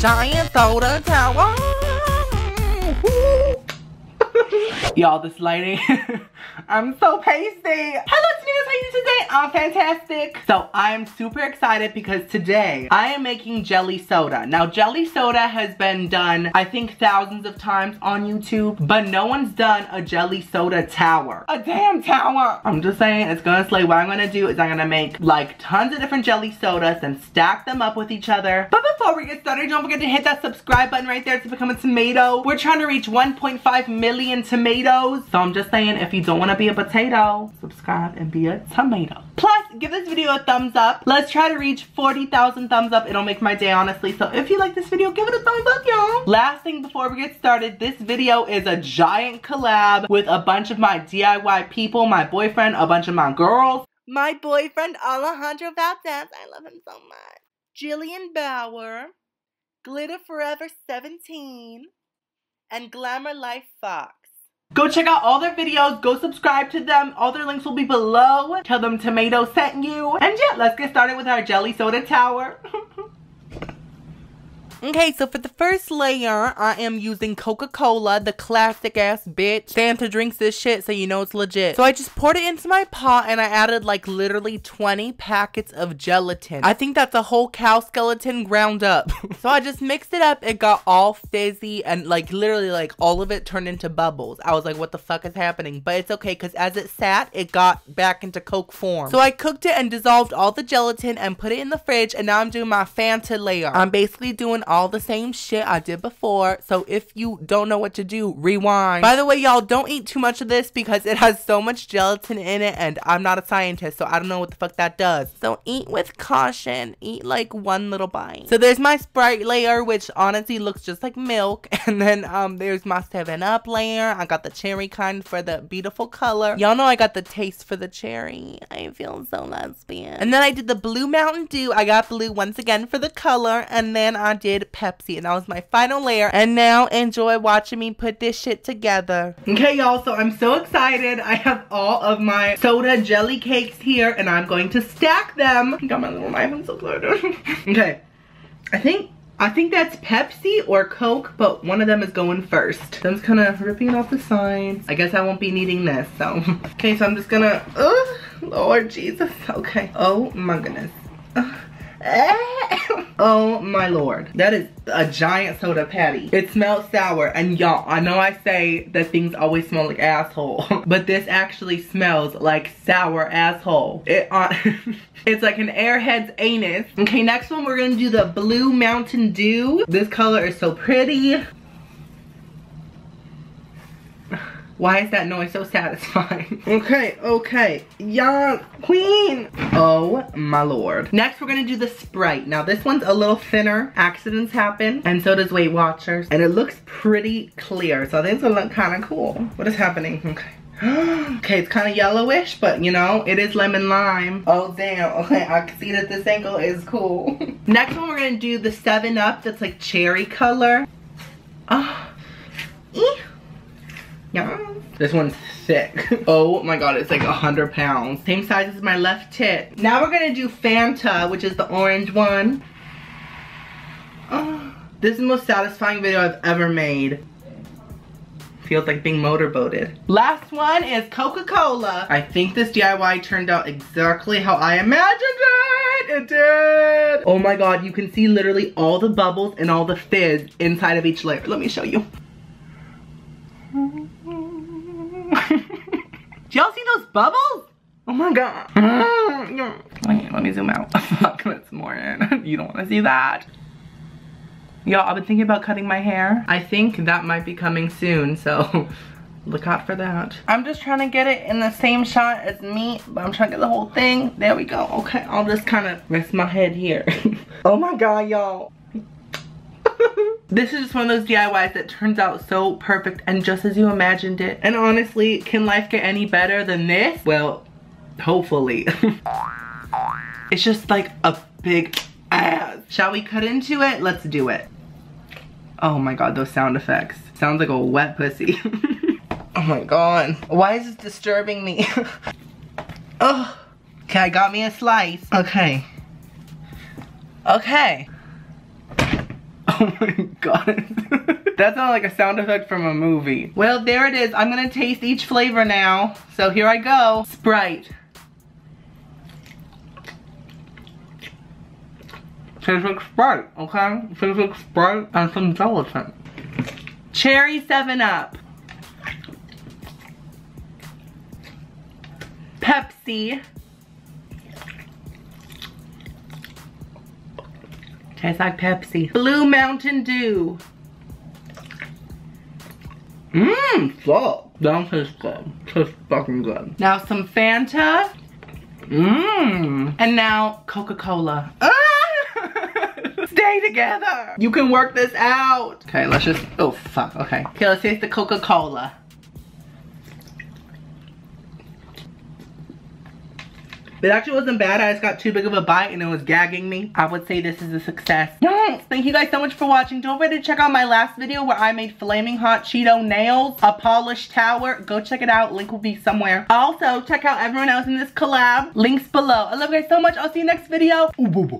giant soda tower. Y'all, this lighting, I'm so pasty. Hello, Taninas, how you today? I'm fantastic. So I am super excited because today I am making jelly soda. Now, jelly soda has been done, I think, thousands of times on YouTube, but no one's done a jelly soda tower. A damn tower. I'm just saying, it's gonna slay. What I'm gonna do is I'm gonna make like tons of different jelly sodas and stack them up with each other. But before we get started, don't forget to hit that subscribe button right there to become a timato. We're trying to reach 1.5 million timatoes. So I'm just saying, if you don't wanna be a potato, subscribe and be a timato. Plus, give this video a thumbs up. Let's try to reach 40,000 thumbs up. It'll make my day, honestly. So if you like this video, give it a thumbs up, y'all. Last thing before we get started, this video is a giant collab with a bunch of my DIY people, my boyfriend, a bunch of my girls. My boyfriend, Alejandro Valdes. I love him so much. Gillian Bower, Glitter Forever 17, and Glamour Life Fox. Go check out all their videos. Go subscribe to them. All their links will be below. Tell them Timato sent you. And yeah, let's get started with our jelly soda tower. Okay, so for the first layer, I am using Coca-Cola, the classic ass bitch. Santa drinks this shit, so you know it's legit. So I just poured it into my pot and I added like literally 20 packets of gelatin. I think that's a whole cow skeleton ground up. so I just mixed it up. It got all fizzy and like literally like all of it turned into bubbles. I was like, what the fuck is happening? But it's okay because as it sat, it got back into Coke form. So I cooked it and dissolved all the gelatin and put it in the fridge and now I'm doing my Fanta layer. I'm basically doing all the same shit I did before. So if you don't know what to do, rewind. By the way, y'all, don't eat too much of this because it has so much gelatin in it and I'm not a scientist, so I don't know what the fuck that does. So eat with caution. Eat like one little bite. So there's my Sprite layer, which honestly looks just like milk. And then um, there's my 7-Up layer. I got the cherry kind for the beautiful color. Y'all know I got the taste for the cherry. I feel so lesbian. And then I did the blue Mountain Dew. I got blue once again for the color. And then I did Pepsi. And that was my final layer. And now enjoy watching me put this shit together. Okay, y'all. So I'm so excited. I have all of my soda jelly cakes here. And I'm going to stack them. Got my little knife. I'm so excited. okay. I think I think that's Pepsi or Coke, but one of them is going first. So I'm just kind of ripping off the signs. I guess I won't be needing this, so. Okay, so I'm just gonna, oh, Lord Jesus. Okay. Oh my goodness. Uh, eh. Oh my lord. That is a giant soda patty. It smells sour and y'all, I know I say that things always smell like asshole, but this actually smells like sour asshole. It uh, It's like an airhead's anus. Okay, next one we're gonna do the Blue Mountain Dew. This color is so pretty. Why is that noise so satisfying? okay, okay. Yeah, queen. Oh my lord. Next, we're gonna do the Sprite. Now, this one's a little thinner. Accidents happen, and so does Weight Watchers. And it looks pretty clear, so I think it's gonna look kind of cool. What is happening? Okay. okay, it's kind of yellowish, but you know, it is lemon lime. Oh, damn. Okay, I can see that this angle is cool. Next one, we're going to do the 7-Up that's like cherry color. Oh, yeah. This one's thick. oh my god, it's like a hundred pounds. Same size as my left tit. Now we're gonna do Fanta, which is the orange one. Oh, this is the most satisfying video I've ever made. Feels like being motorboated. Last one is Coca-Cola. I think this DIY turned out exactly how I imagined it. It did. Oh my god, you can see literally all the bubbles and all the fizz inside of each layer. Let me show you. Do y'all see those bubbles? Oh my god. Mm-hmm. Wait, let me zoom out. Fuck, that's more in. You don't want to see that. Y'all, I've been thinking about cutting my hair. I think that might be coming soon, so look out for that. I'm just trying to get it in the same shot as me, but I'm trying to get the whole thing. There we go. Okay, I'll just kind of rest my head here. oh my god, y'all. this is just one of those DIYs that turns out so perfect and just as you imagined it. And honestly, can life get any better than this? Well, hopefully. it's just like a big ass. Shall we cut into it? Let's do it. Oh my god, those sound effects. Sounds like a wet pussy. oh my god. Why is this disturbing me? oh. Okay, I got me a slice. Okay. Okay. Oh my god. that sounded like a sound effect from a movie. Well, there it is. I'm gonna taste each flavor now. So here I go. Sprite. Tastes like Sprite, okay? Tastes like Sprite and some gelatin. Cherry 7-Up. Pepsi. Tastes like Pepsi. Blue Mountain Dew. Mmm, fuck. That tastes good. Tastes fucking good. Now some Fanta. Mmm. And now Coca-Cola. Ah! Stay together. You can work this out. Okay, let's just, oh fuck, okay. Okay, let's taste the Coca-Cola. It actually wasn't bad. I just got too big of a bite and it was gagging me. I would say this is a success. Yes, thank you guys so much for watching. Don't forget to check out my last video where I made flaming hot Cheeto nails, a polished tower. Go check it out. Link will be somewhere. Also, check out everyone else in this collab. Links below. I love you guys so much. I'll see you next video. Ooh, boo, boo.